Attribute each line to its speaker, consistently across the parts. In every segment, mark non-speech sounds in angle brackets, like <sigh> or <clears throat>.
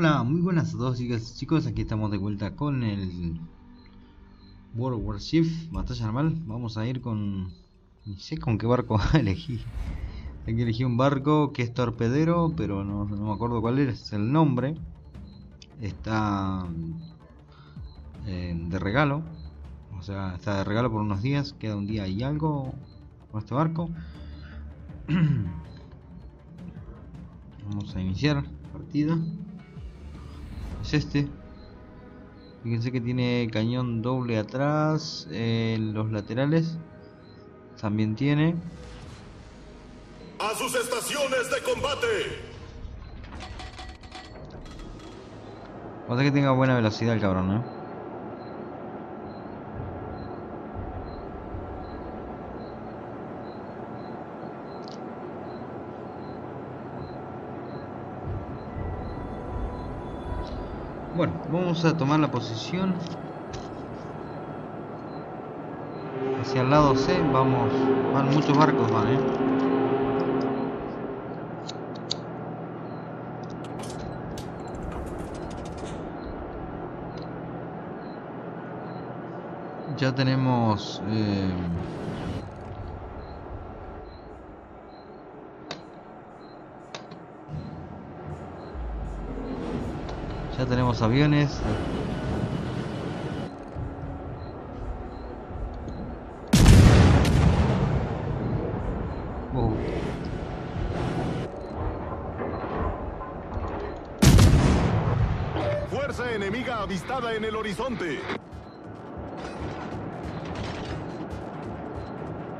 Speaker 1: Hola, muy buenas a todos chicos, chicos, aquí estamos de vuelta con el World War batalla normal, vamos a ir con... no sé con qué barco elegí Aquí elegí un barco que es torpedero, pero no, no me acuerdo cuál es el nombre. Está eh, de regalo, o sea, está de regalo por unos días, queda un día y algo con este barco. <clears throat> Vamos a iniciar partida es este. Fíjense que tiene cañón doble atrás en los laterales también tiene.
Speaker 2: A sus estaciones de combate.
Speaker 1: Pasa que tenga buena velocidad el cabrón, ¿eh? Bueno, vamos a tomar la posición hacia el lado C, vamos, van muchos barcos van, ¿eh? Ya tenemos eh, Ya tenemos aviones. Uh.
Speaker 2: Fuerza enemiga avistada en el horizonte.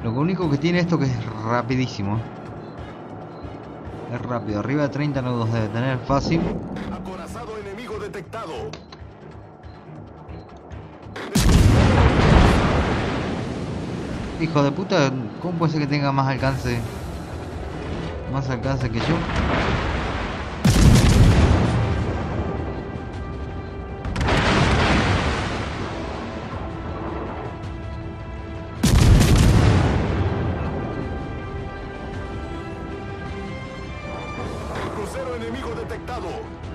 Speaker 1: Lo único que tiene esto que es rapidísimo. Es rápido, arriba de 30 nudos debe tener fácil.
Speaker 2: Acorazado detectado.
Speaker 1: Hijo de puta, ¿cómo puede ser que tenga más alcance? Más alcance que yo.
Speaker 2: Crucero enemigo detectado.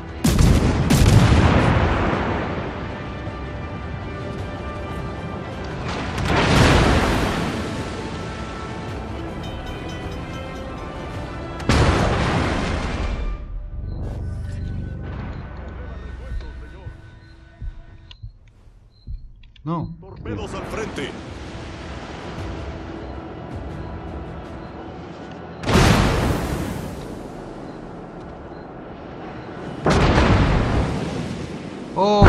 Speaker 1: No.
Speaker 2: Torpedos al frente.
Speaker 1: Oh,